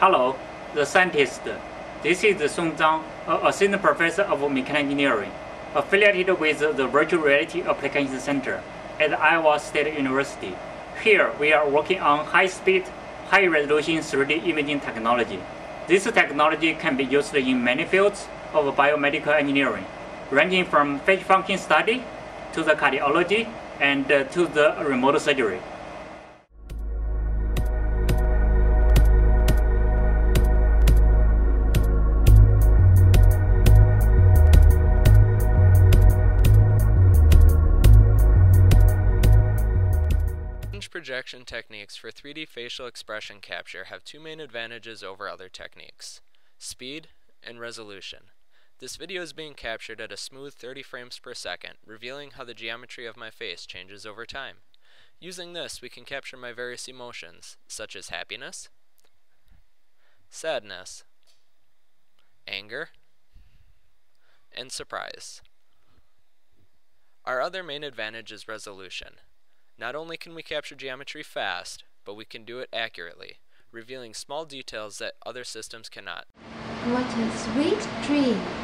Hello, the scientist. This is Song Zhang, a assistant professor of mechanical engineering, affiliated with the Virtual Reality Applications Center at Iowa State University. Here, we are working on high-speed, high-resolution 3D imaging technology. This technology can be used in many fields of biomedical engineering, ranging from phage function study to the cardiology and uh, to the remote surgery. Projection techniques for 3D facial expression capture have two main advantages over other techniques, speed and resolution. This video is being captured at a smooth 30 frames per second, revealing how the geometry of my face changes over time. Using this, we can capture my various emotions, such as happiness, sadness, anger, and surprise. Our other main advantage is resolution. Not only can we capture geometry fast, but we can do it accurately, revealing small details that other systems cannot. What a sweet dream!